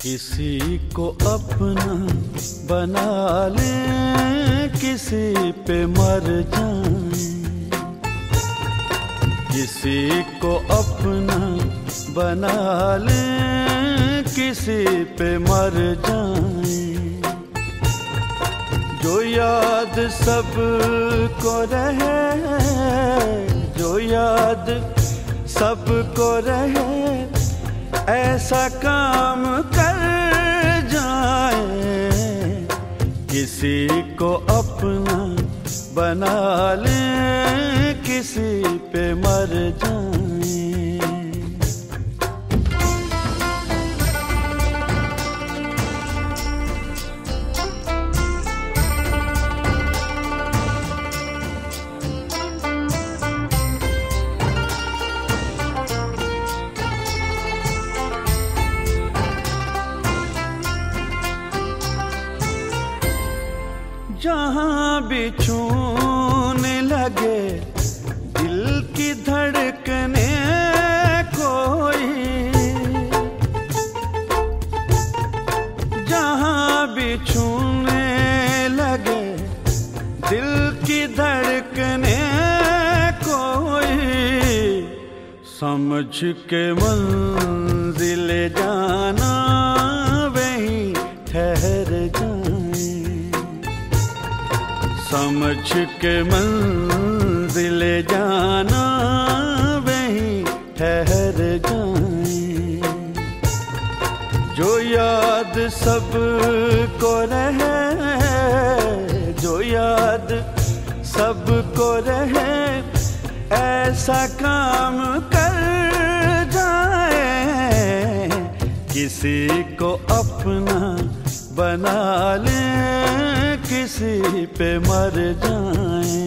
किसी को अपना बना ले, किसी पे मर जाए। किसी को अपना बना ले, किसी पे मर जाए। जो याद सबको रहे, जो याद सबको रहे ऐसा काम कर जाए किसी को अपना बना ले किसी पे मर जाए। जहाँ भी छूने लगे, दिल की धड़कने कोई। जहाँ भी छूने लगे, दिल की धड़कने कोई। समझ के मंजिल जाना के मंजिल जाना, वहीं ठहर जाए। जो याद सबको रहे, जो याद सबको रहे, ऐसा काम कर जाए। किसी को अपना बना ले। किसी पे मर जाए।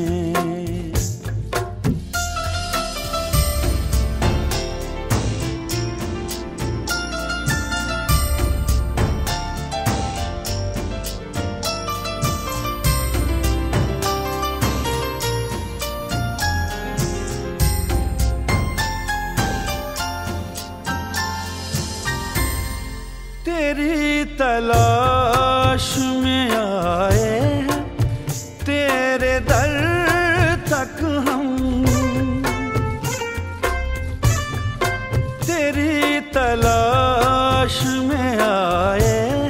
तेरी तलाश में आए, तेरे दर तक हम। तेरी तलाश में आए,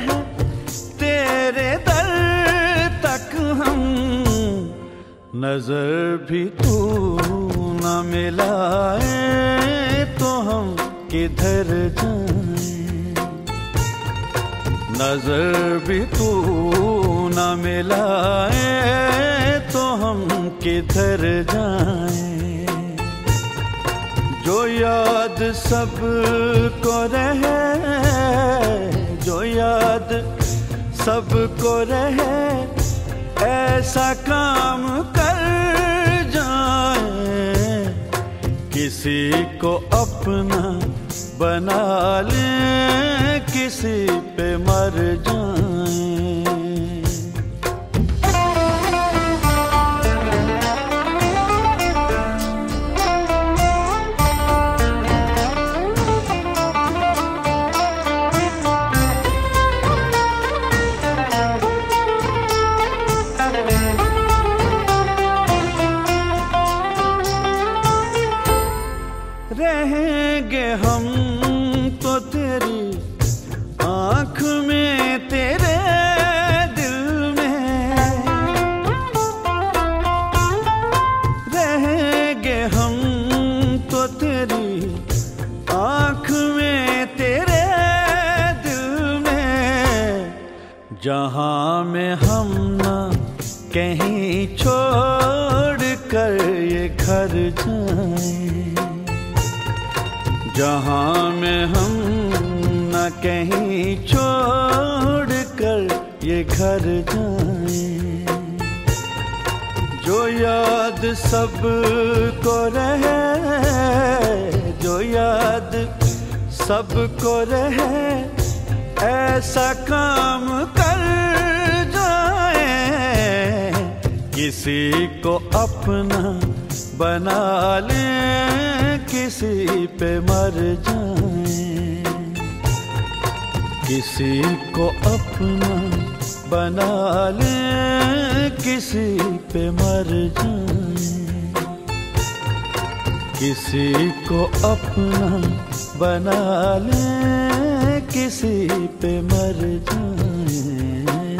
तेरे दर तक हम। नज़र भी तू न मिलाए तो हम किधर जाएँ? नज़र भी तू न मिलाए तो हम किधर जाएँ? जो याद सबको रहे, जो याद सबको रहे, ऐसा काम कर किसी को अपना बना ले किसी पे मर जाए। जहाँ में हम न कहीं छोड़ कर ये घर जाएँ। जहाँ में हम न कहीं छोड़ कर ये घर जाएँ। जो याद सबको रहे, जो याद सबको रहे ऐसा काम कर जाए, किसी को अपना बना ले, किसी पे मर जाए। किसी को अपना बना ले, किसी पे मर जाए। किसी को अपना बना ले किसी पे मर जाए।